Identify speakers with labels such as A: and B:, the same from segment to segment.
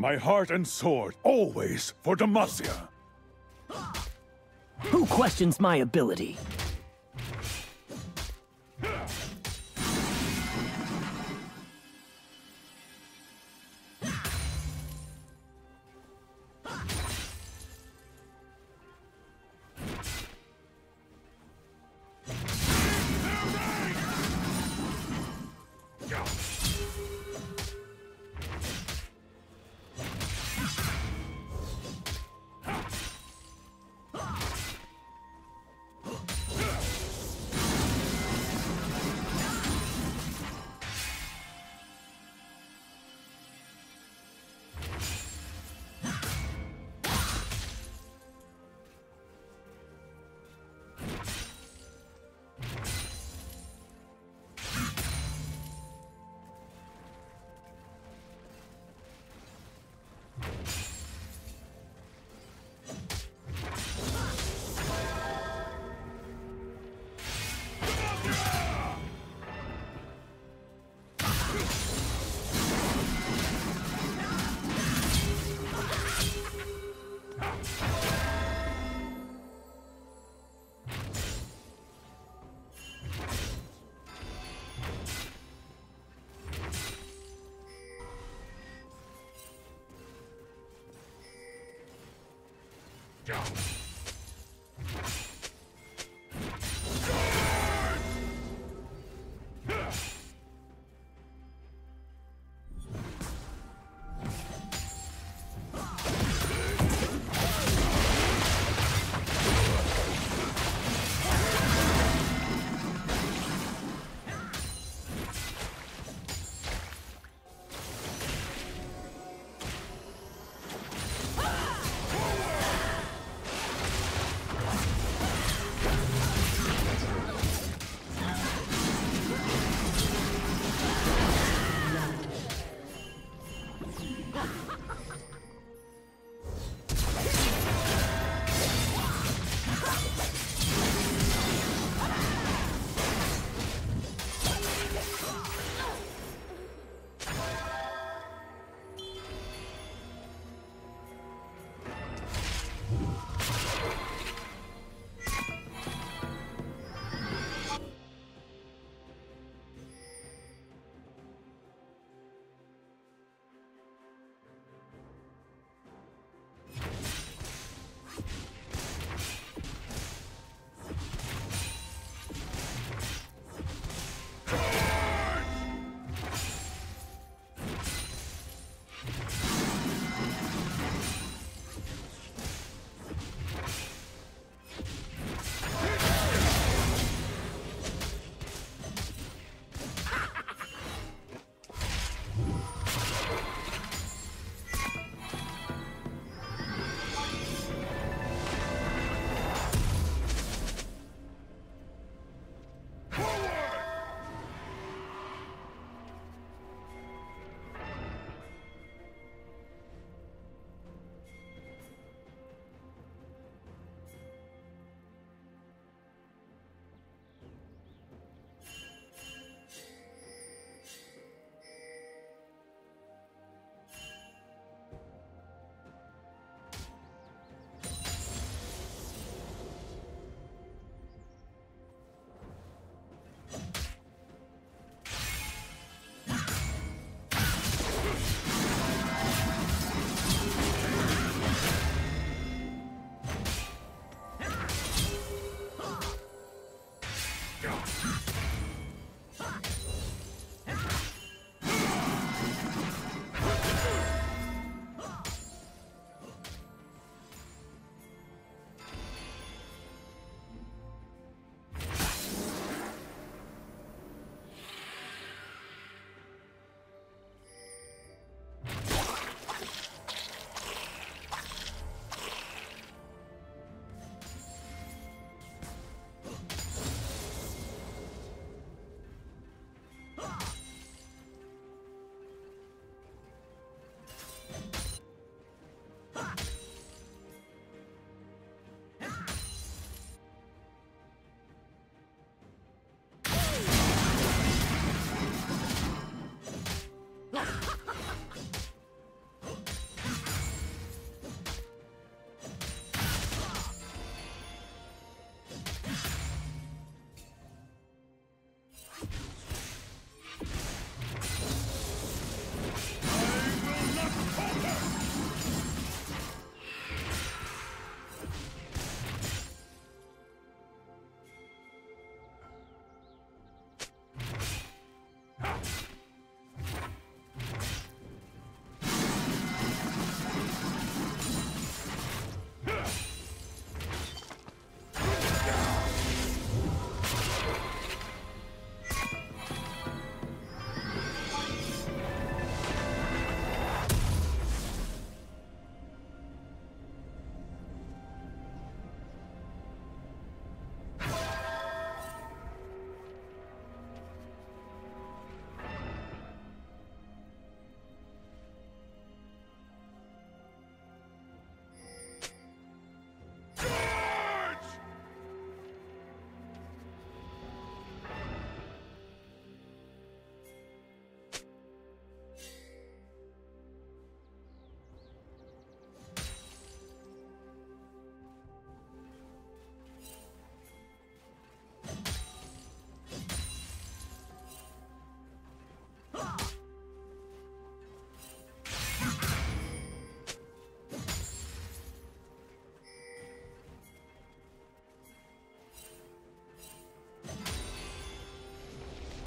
A: My heart and sword, always for Demacia.
B: Who questions my ability? Go!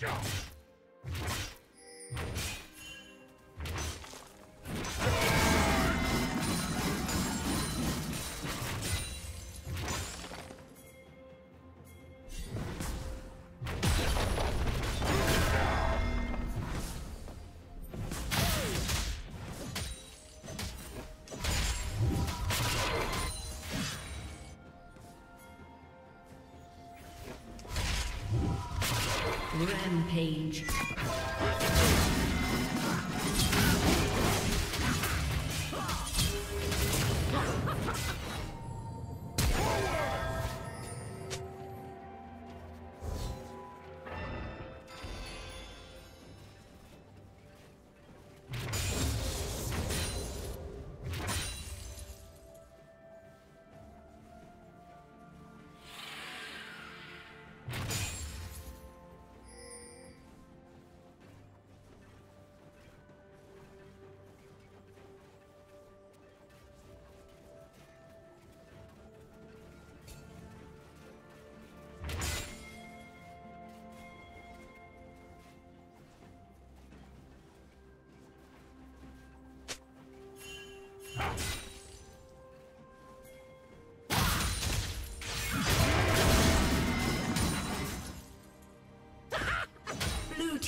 C: Go! Rampage.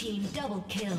C: Team double kill.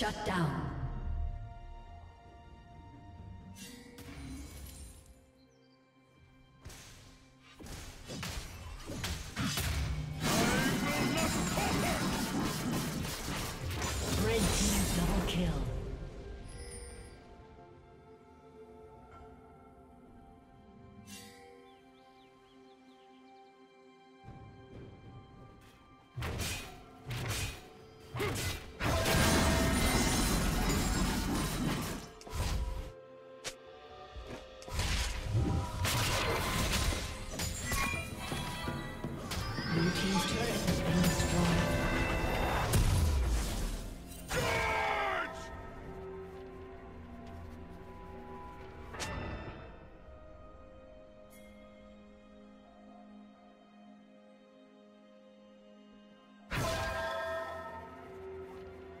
C: Shut down.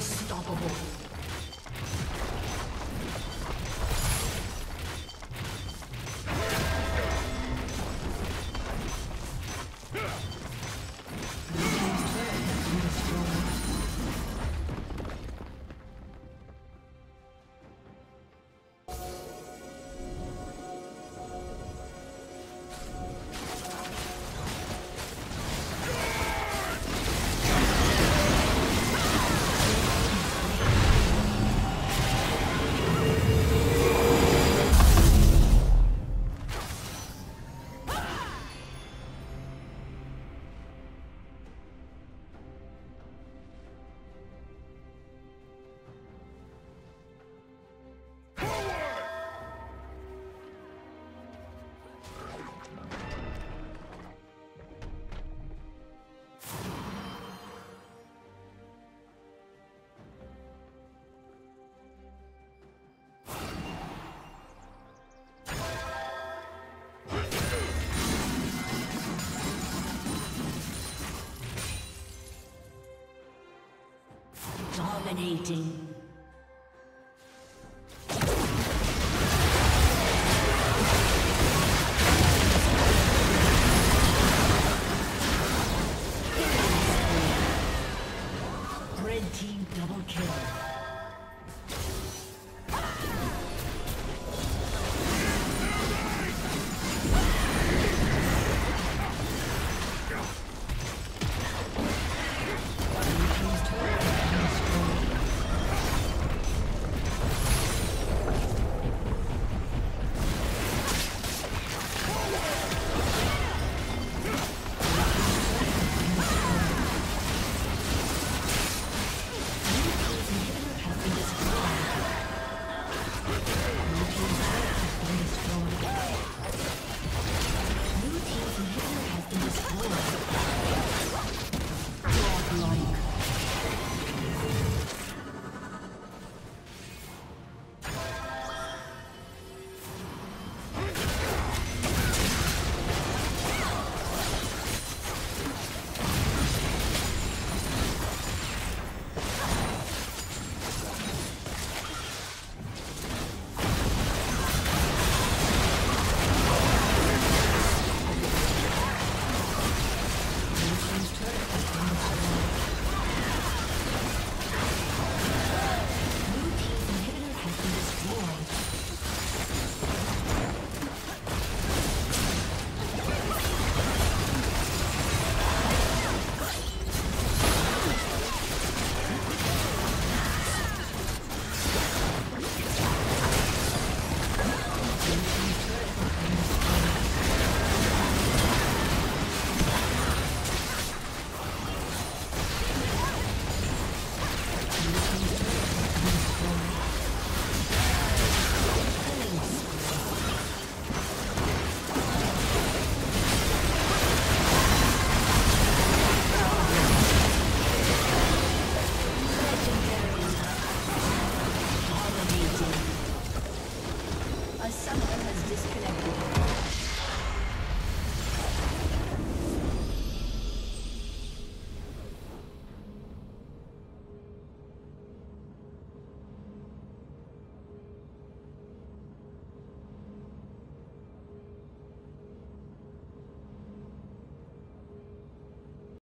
C: Unstoppable. Dominating.